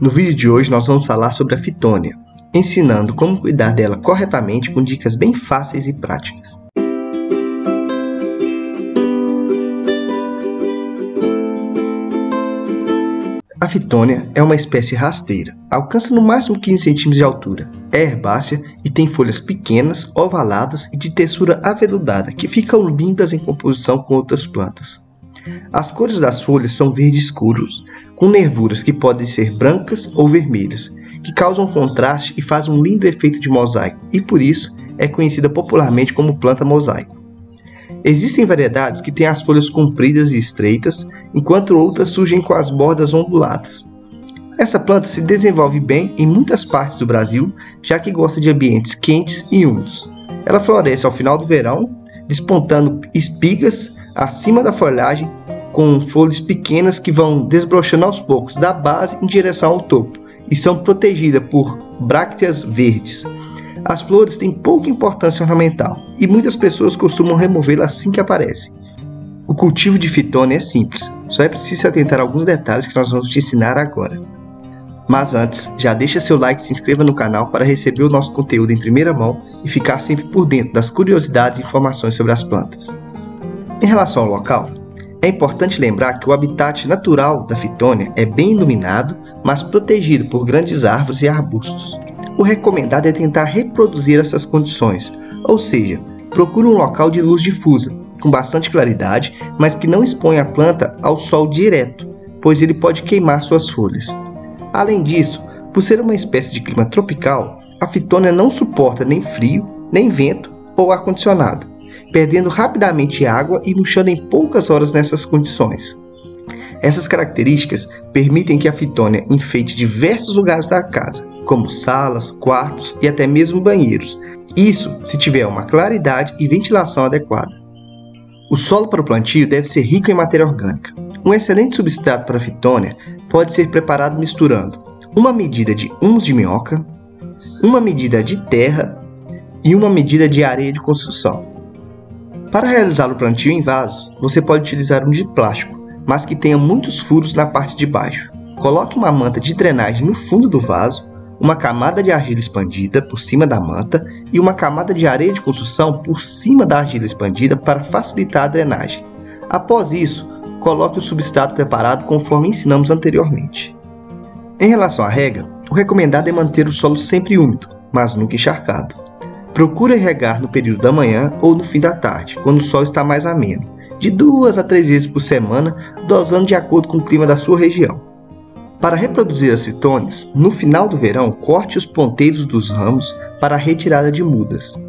No vídeo de hoje nós vamos falar sobre a fitônia, ensinando como cuidar dela corretamente com dicas bem fáceis e práticas. A fitônia é uma espécie rasteira, alcança no máximo 15 cm de altura, é herbácea e tem folhas pequenas, ovaladas e de textura aveludada que ficam lindas em composição com outras plantas. As cores das folhas são verde escuros, com nervuras que podem ser brancas ou vermelhas, que causam contraste e fazem um lindo efeito de mosaico, e por isso é conhecida popularmente como planta mosaico. Existem variedades que têm as folhas compridas e estreitas, enquanto outras surgem com as bordas onduladas. Essa planta se desenvolve bem em muitas partes do Brasil, já que gosta de ambientes quentes e úmidos. Ela floresce ao final do verão, despontando espigas acima da folhagem com folhas pequenas que vão desbrochando aos poucos da base em direção ao topo e são protegidas por brácteas verdes. As flores têm pouca importância ornamental e muitas pessoas costumam removê-la assim que aparecem. O cultivo de fitônia é simples, só é preciso atentar a alguns detalhes que nós vamos te ensinar agora. Mas antes, já deixa seu like e se inscreva no canal para receber o nosso conteúdo em primeira mão e ficar sempre por dentro das curiosidades e informações sobre as plantas. Em relação ao local, é importante lembrar que o habitat natural da fitônia é bem iluminado, mas protegido por grandes árvores e arbustos. O recomendado é tentar reproduzir essas condições, ou seja, procure um local de luz difusa, com bastante claridade, mas que não exponha a planta ao sol direto, pois ele pode queimar suas folhas. Além disso, por ser uma espécie de clima tropical, a fitônia não suporta nem frio, nem vento ou ar-condicionado perdendo rapidamente água e murchando em poucas horas nessas condições. Essas características permitem que a fitônia enfeite diversos lugares da casa, como salas, quartos e até mesmo banheiros. Isso se tiver uma claridade e ventilação adequada. O solo para o plantio deve ser rico em matéria orgânica. Um excelente substrato para a fitônia pode ser preparado misturando uma medida de humus de minhoca, uma medida de terra e uma medida de areia de construção. Para realizar o plantio em vasos, você pode utilizar um de plástico, mas que tenha muitos furos na parte de baixo. Coloque uma manta de drenagem no fundo do vaso, uma camada de argila expandida por cima da manta e uma camada de areia de construção por cima da argila expandida para facilitar a drenagem. Após isso, coloque o substrato preparado conforme ensinamos anteriormente. Em relação à rega, o recomendado é manter o solo sempre úmido, mas nunca encharcado. Procure regar no período da manhã ou no fim da tarde, quando o sol está mais ameno, de duas a três vezes por semana, dosando de acordo com o clima da sua região. Para reproduzir as citônias, no final do verão, corte os ponteiros dos ramos para a retirada de mudas.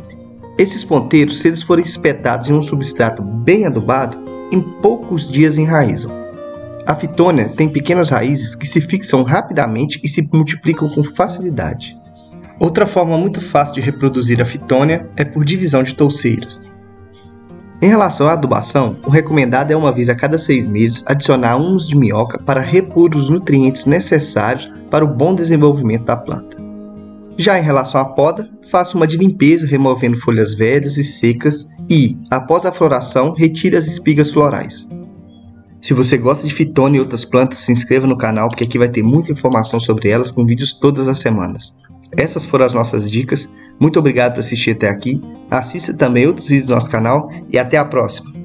Esses ponteiros, se eles forem espetados em um substrato bem adubado, em poucos dias enraizam. A fitônia tem pequenas raízes que se fixam rapidamente e se multiplicam com facilidade. Outra forma muito fácil de reproduzir a fitônia é por divisão de touceiras. Em relação à adubação, o recomendado é uma vez a cada seis meses adicionar humus de minhoca para repor os nutrientes necessários para o bom desenvolvimento da planta. Já em relação à poda, faça uma de limpeza removendo folhas velhas e secas e, após a floração, retire as espigas florais. Se você gosta de fitônia e outras plantas, se inscreva no canal porque aqui vai ter muita informação sobre elas com vídeos todas as semanas. Essas foram as nossas dicas. Muito obrigado por assistir até aqui. Assista também outros vídeos do nosso canal e até a próxima.